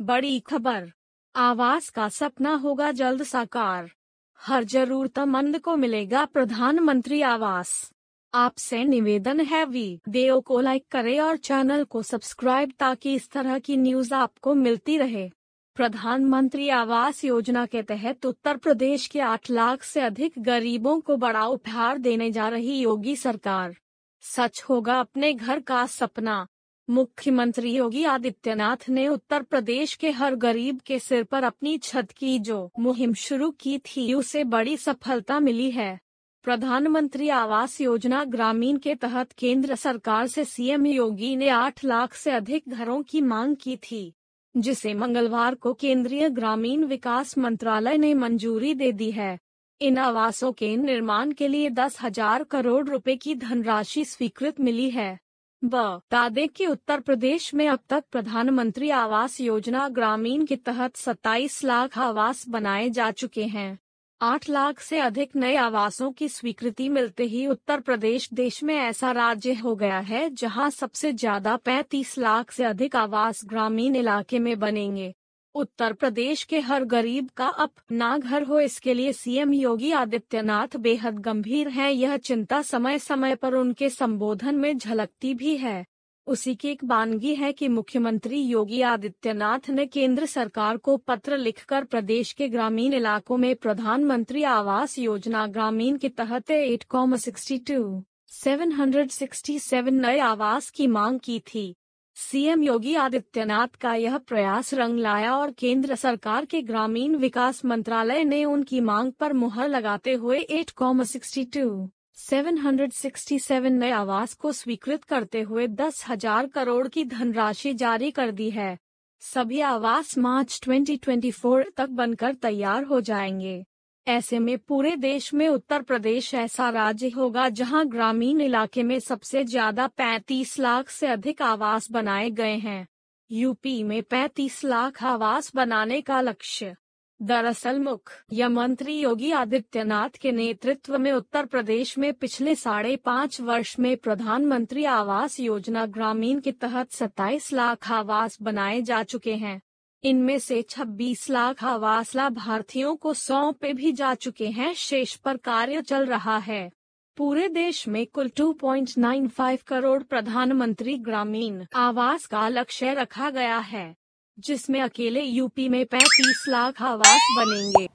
बड़ी खबर। आवास का सपना होगा जल्द साकार। हर जरूरतमंद को मिलेगा प्रधानमंत्री आवास। आपसे निवेदन है वीडियो को लाइक करें और चैनल को सब्सक्राइब ताकि इस तरह की न्यूज़ आपको मिलती रहे। प्रधानमंत्री आवास योजना के तहत उत्तर प्रदेश के 8 लाख से अधिक गरीबों को बड़ा उपहार देने जा रही योगी सरकार। सच होगा अपने घर का सपना। मुख्यमंत्री योगी आदित्यनाथ ने उत्तर प्रदेश के हर गरीब के सिर पर अपनी छत की जो मुहिम शुरू की थी, उसे बड़ी सफलता मिली है। प्रधानमंत्री आवास योजना ग्रामीण के तहत केंद्र सरकार से सीएम योगी ने 8 लाख से अधिक घरों की मांग की थी, जिसे मंगलवार को केंद्रीय ग्रामीण विकास मंत्रालय ने मंजूरी दे दी है। इन आवासों के निर्माण के लिए दस हज़ार करोड़ रुपए की धनराशि स्वीकृत मिली है। बता दें कि उत्तर प्रदेश में अब तक प्रधानमंत्री आवास योजना ग्रामीण के तहत 27 लाख आवास बनाए जा चुके हैं। आठ लाख से अधिक नए आवासों की स्वीकृति मिलते ही उत्तर प्रदेश देश में ऐसा राज्य हो गया है जहाँ सबसे ज़्यादा 35 लाख से अधिक आवास ग्रामीण इलाके में बनेंगे। उत्तर प्रदेश के हर गरीब का अपना घर हो इसके लिए सीएम योगी आदित्यनाथ बेहद गंभीर हैं। यह चिंता समय समय पर उनके संबोधन में झलकती भी है। उसी की एक बानगी है कि मुख्यमंत्री योगी आदित्यनाथ ने केंद्र सरकार को पत्र लिखकर प्रदेश के ग्रामीण इलाकों में प्रधानमंत्री आवास योजना ग्रामीण के तहत eight com sixty two, seven hundred sixty seven नए आवास की मांग की थी। सीएम योगी आदित्यनाथ का यह प्रयास रंग लाया और केंद्र सरकार के ग्रामीण विकास मंत्रालय ने उनकी मांग पर मुहर लगाते हुए eight com sixty two seven hundred sixty seven नए आवास को स्वीकृत करते हुए दस हज़ार करोड़ की धनराशि जारी कर दी है। सभी आवास मार्च 2024 तक बनकर तैयार हो जाएँगे। ऐसे में पूरे देश में उत्तर प्रदेश ऐसा राज्य होगा जहाँ ग्रामीण इलाके में सबसे ज़्यादा 35 लाख से अधिक आवास बनाए गए हैं। यूपी में 35 लाख आवास बनाने का लक्ष्य। दरअसल मुख्य मंत्री योगी आदित्यनाथ के नेतृत्व में उत्तर प्रदेश में पिछले साढ़े पाँच वर्ष में प्रधानमंत्री आवास योजना ग्रामीण के तहत 27 लाख आवास बनाए जा चुके हैं। इनमें से 26 लाख आवास लाभार्थियों को सौंपे भी जा चुके हैं, शेष पर कार्य चल रहा है। पूरे देश में कुल 2.95 करोड़ प्रधानमंत्री ग्रामीण आवास का लक्ष्य रखा गया है, जिसमें अकेले यूपी में 35 लाख आवास बनेंगे।